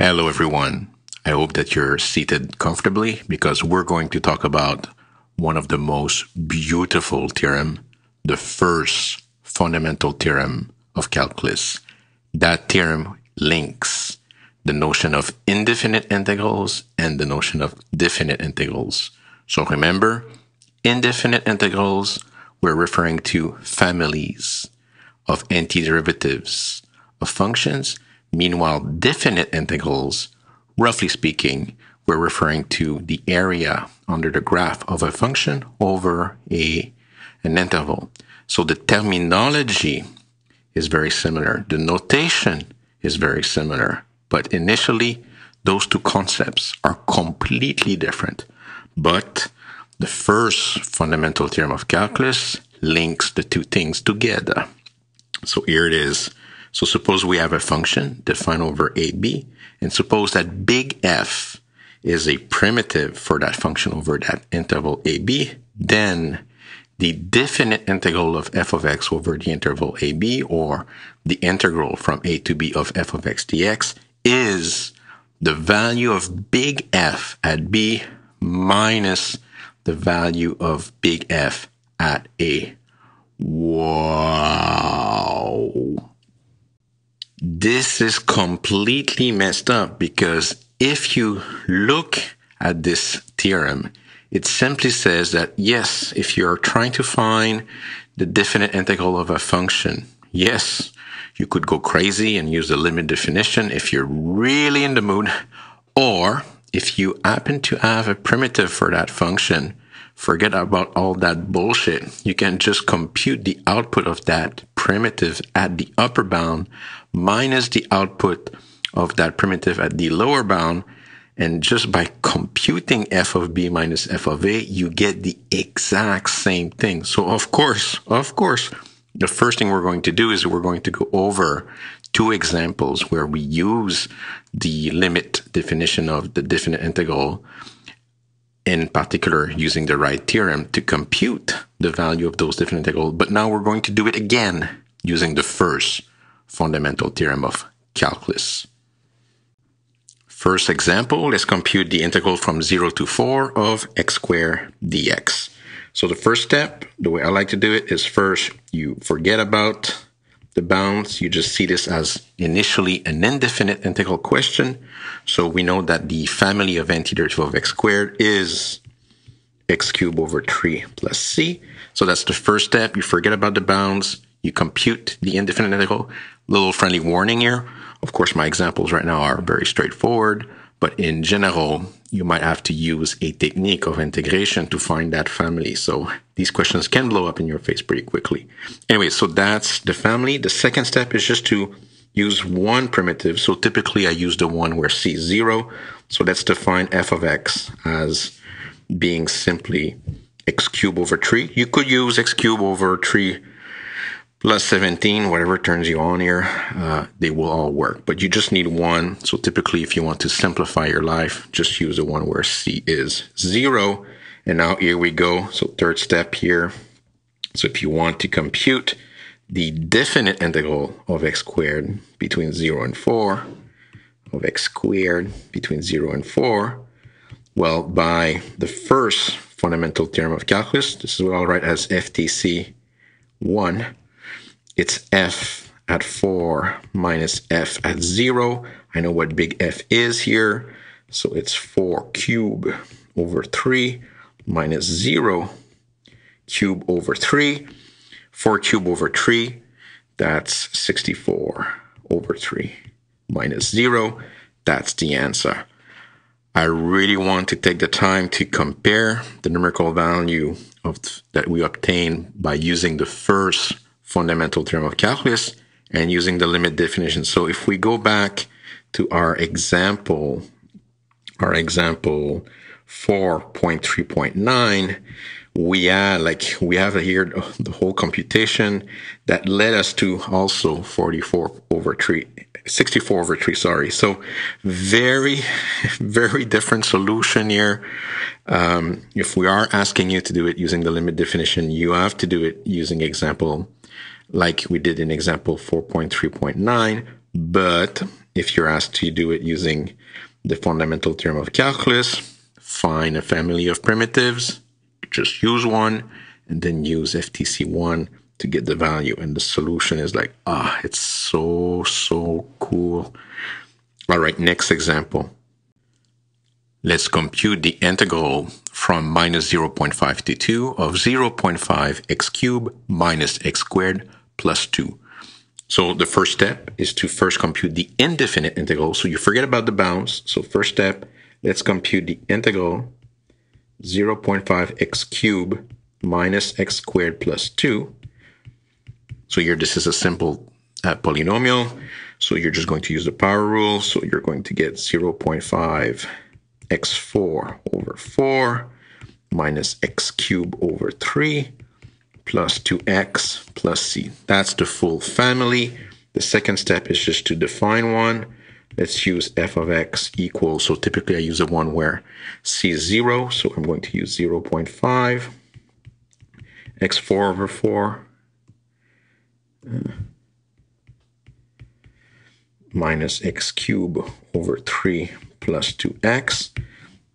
Hello, everyone. I hope that you're seated comfortably because we're going to talk about one of the most beautiful theorem, the first fundamental theorem of calculus. That theorem links the notion of indefinite integrals and the notion of definite integrals. So remember, indefinite integrals, we're referring to families of antiderivatives of functions. Meanwhile, definite integrals, roughly speaking, we're referring to the area under the graph of a function over a, an interval. So the terminology is very similar. The notation is very similar. But initially, those two concepts are completely different. But the first fundamental theorem of calculus links the two things together. So here it is. So suppose we have a function defined over AB, and suppose that big F is a primitive for that function over that interval AB, then the definite integral of f of x over the interval AB, or the integral from a to b of f of x dx, is the value of big F at B minus the value of big F at A. Wow. This is completely messed up because if you look at this theorem, it simply says that yes, if you're trying to find the definite integral of a function, yes, you could go crazy and use the limit definition if you're really in the mood. Or if you happen to have a primitive for that function, forget about all that bullshit. You can just compute the output of that primitive at the upper bound minus the output of that primitive at the lower bound. And just by computing f of b minus f of a, you get the exact same thing. So of course, of course, the first thing we're going to do is we're going to go over two examples where we use the limit definition of the definite integral, in particular using the right theorem to compute the value of those definite integrals. But now we're going to do it again using the first fundamental theorem of calculus. First example, let's compute the integral from 0 to 4 of x squared dx. So the first step, the way I like to do it is first you forget about the bounds. You just see this as initially an indefinite integral question. So we know that the family of antiderivative of x squared is x cubed over 3 plus c. So that's the first step. You forget about the bounds. You compute the indefinite integral. Little friendly warning here. Of course, my examples right now are very straightforward. But in general, you might have to use a technique of integration to find that family. So these questions can blow up in your face pretty quickly. Anyway, so that's the family. The second step is just to use one primitive. So typically I use the one where c is zero. So let's define f of x as being simply x cubed over 3. You could use x cubed over 3 plus 17, whatever turns you on here, uh, they will all work. But you just need one. So typically, if you want to simplify your life, just use the one where c is 0. And now here we go. So third step here. So if you want to compute the definite integral of x squared between 0 and 4, of x squared between 0 and 4, well, by the first fundamental theorem of calculus, this is what I'll write as FTC 1, it's f at 4 minus f at 0. I know what big F is here. So it's 4 cube over 3 minus 0 cube over 3. 4 cube over 3, that's 64 over 3 minus 0. That's the answer. I really want to take the time to compare the numerical value of that we obtain by using the first fundamental theorem of calculus and using the limit definition. So if we go back to our example, our example 4.3.9, we add like we have here the whole computation that led us to also 44 over 3 64 over 3 sorry so very very different solution here um, if we are asking you to do it using the limit definition you have to do it using example like we did in example 4.3.9. But if you're asked to do it using the fundamental theorem of calculus, find a family of primitives, just use one, and then use FTC1 to get the value. And the solution is like, ah, it's so, so cool. All right, next example. Let's compute the integral from minus 0.5 to 2 of 0.5 x cubed minus x squared plus 2. So the first step is to first compute the indefinite integral. So you forget about the bounds. So first step, let's compute the integral 0.5 x cubed minus x squared plus 2. So here this is a simple uh, polynomial. So you're just going to use the power rule. So you're going to get 0.5 x4 over 4 minus x cubed over 3 plus 2x plus c. That's the full family. The second step is just to define one. Let's use f of x equals, so typically I use the one where c is 0, so I'm going to use 0 0.5 x4 over 4 uh, minus x cubed over 3 plus 2x.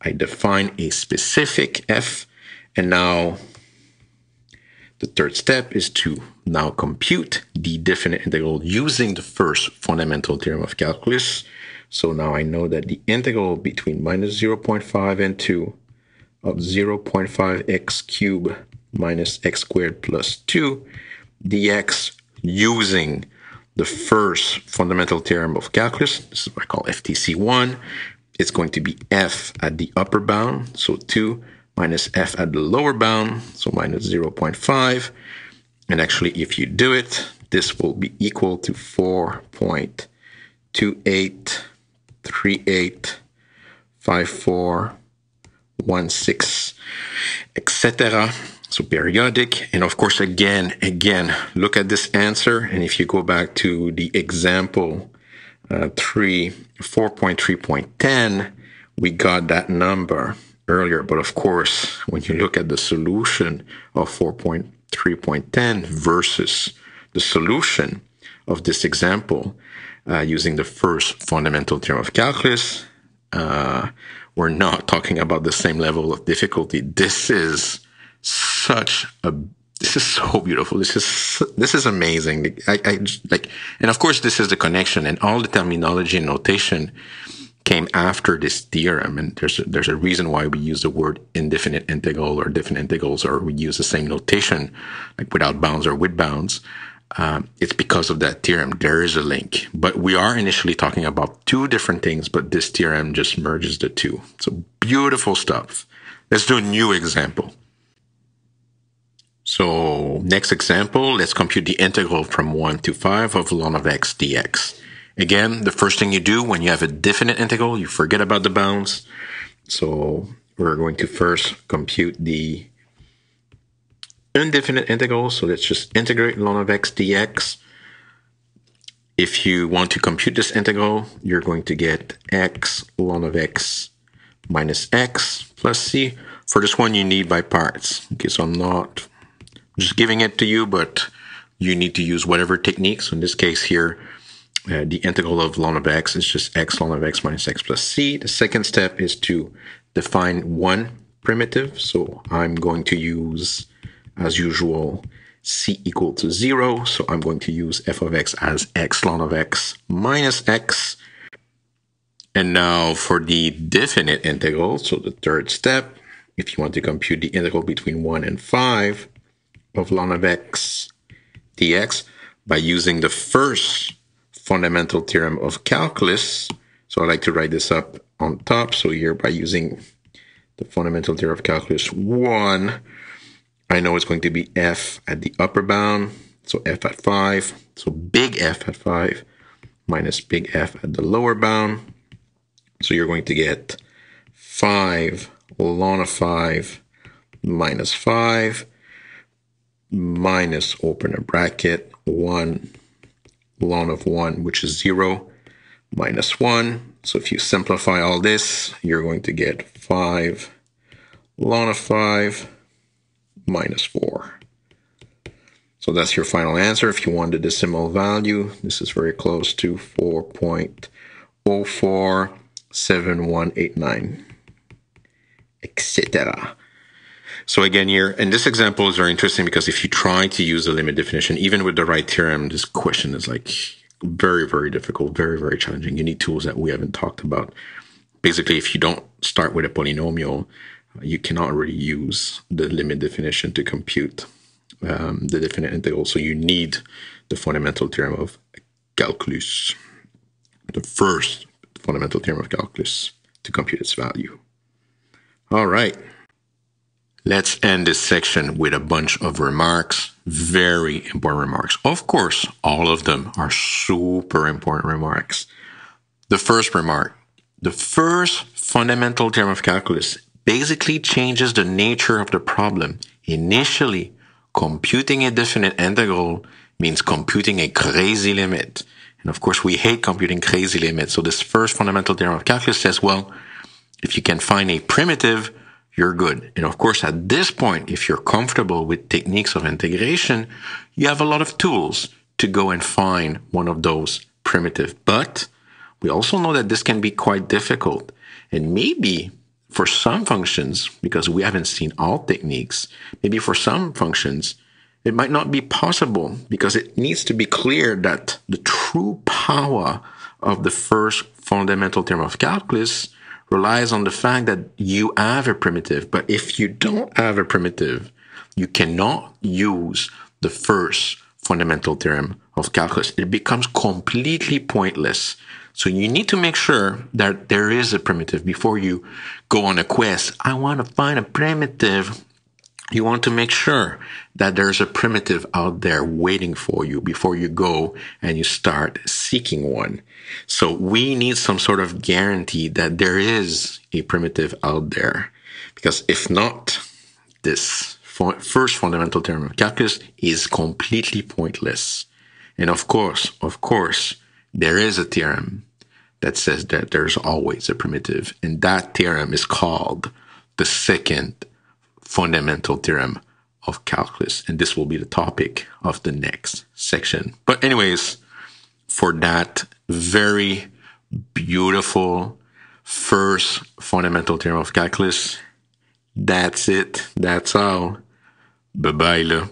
I define a specific f, and now the third step is to now compute the definite integral using the first fundamental theorem of calculus. So now I know that the integral between minus 0.5 and 2 of 0.5x cubed minus x squared plus 2 dx using the first fundamental theorem of calculus, this is what I call FTC1, it's going to be f at the upper bound, so 2 minus f at the lower bound, so minus 0.5. And actually, if you do it, this will be equal to 4.28385416, etc. So periodic. And of course, again, again, look at this answer. And if you go back to the example uh, 3, 4.3.10, we got that number earlier. But of course, when you look at the solution of 4.3.10 versus the solution of this example uh, using the first fundamental theorem of calculus, uh, we're not talking about the same level of difficulty. This is such a this is so beautiful. This is this is amazing. I, I like, and of course, this is the connection, and all the terminology and notation came after this theorem. And there's a, there's a reason why we use the word indefinite integral or definite integrals, or we use the same notation, like without bounds or with bounds. Um, it's because of that theorem. There is a link, but we are initially talking about two different things, but this theorem just merges the two. So beautiful stuff. Let's do a new example. So next example, let's compute the integral from 1 to 5 of ln of x dx. Again, the first thing you do when you have a definite integral, you forget about the bounds. So we're going to first compute the indefinite integral. So let's just integrate ln of x dx. If you want to compute this integral, you're going to get x ln of x minus x plus c. For this one, you need by parts. Okay, so I'm not just giving it to you, but you need to use whatever techniques. In this case here, uh, the integral of ln of x is just x ln of x minus x plus c. The second step is to define one primitive. So I'm going to use, as usual, c equal to 0. So I'm going to use f of x as x ln of x minus x. And now for the definite integral, so the third step, if you want to compute the integral between 1 and 5, of ln of x dx by using the first fundamental theorem of calculus. So I like to write this up on top. So here by using the fundamental theorem of calculus 1, I know it's going to be f at the upper bound. So f at 5. So big F at 5 minus big F at the lower bound. So you're going to get 5 ln of 5 minus 5 minus open a bracket 1 ln of 1 which is 0 minus 1 so if you simplify all this you're going to get 5 ln of 5 minus 4 So that's your final answer. If you want the decimal value, this is very close to 4.047189, etc. So again, here, and this example is very interesting because if you try to use the limit definition, even with the right theorem, this question is like very, very difficult, very, very challenging. You need tools that we haven't talked about. Basically, if you don't start with a polynomial, you cannot really use the limit definition to compute um, the definite integral. So you need the fundamental theorem of calculus, the first fundamental theorem of calculus to compute its value. All right. Let's end this section with a bunch of remarks, very important remarks. Of course, all of them are super important remarks. The first remark, the first fundamental theorem of calculus basically changes the nature of the problem. Initially, computing a definite integral means computing a crazy limit. And of course, we hate computing crazy limits. So this first fundamental theorem of calculus says, well, if you can find a primitive, you're good. And of course, at this point, if you're comfortable with techniques of integration, you have a lot of tools to go and find one of those primitive. But we also know that this can be quite difficult. And maybe for some functions, because we haven't seen all techniques, maybe for some functions, it might not be possible because it needs to be clear that the true power of the first fundamental theorem of calculus relies on the fact that you have a primitive. But if you don't have a primitive, you cannot use the first fundamental theorem of calculus. It becomes completely pointless. So you need to make sure that there is a primitive before you go on a quest. I want to find a primitive. You want to make sure that there's a primitive out there waiting for you before you go and you start seeking one. So we need some sort of guarantee that there is a primitive out there. Because if not, this first fundamental theorem of calculus is completely pointless. And of course, of course, there is a theorem that says that there's always a primitive. And that theorem is called the second fundamental theorem of calculus. And this will be the topic of the next section. But anyways, for that very beautiful first fundamental theorem of calculus, that's it. That's all. Bye bye.